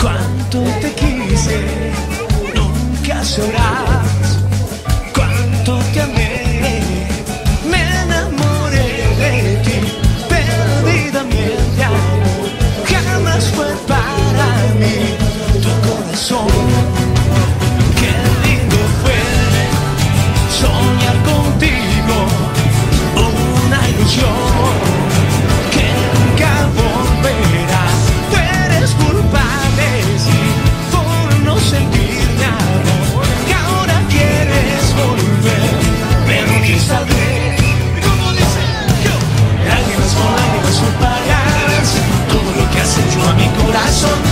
cuánto te quise, nunca llorar. Corazón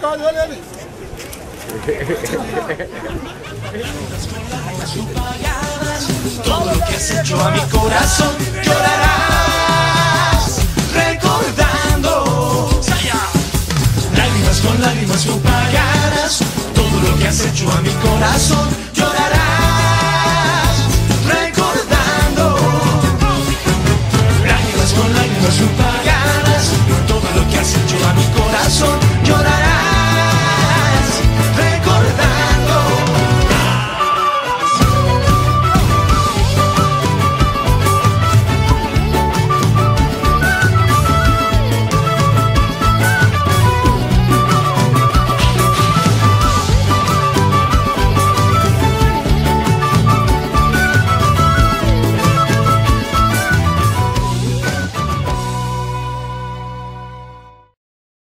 Todo lo que has hecho a mi corazón llorarás recordando. Lágrimas con lágrimas tú pagarás. Todo lo que has hecho a mi corazón llorarás